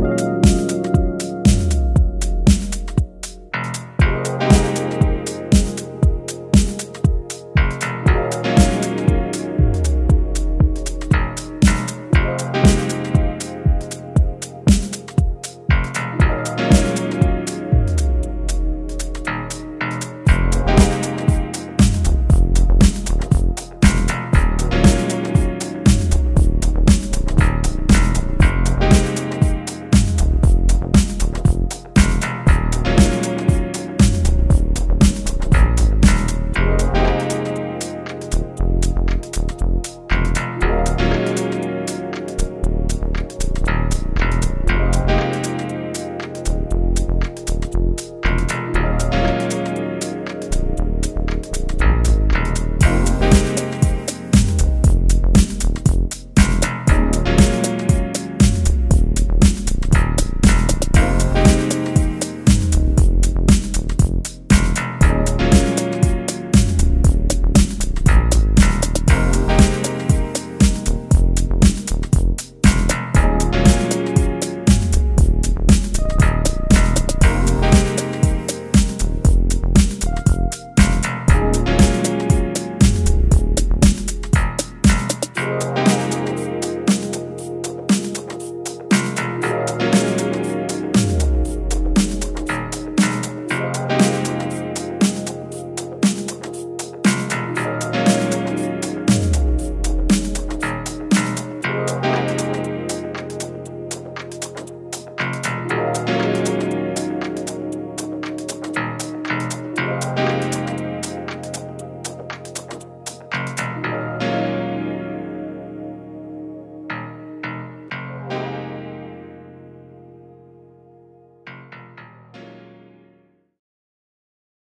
Bye.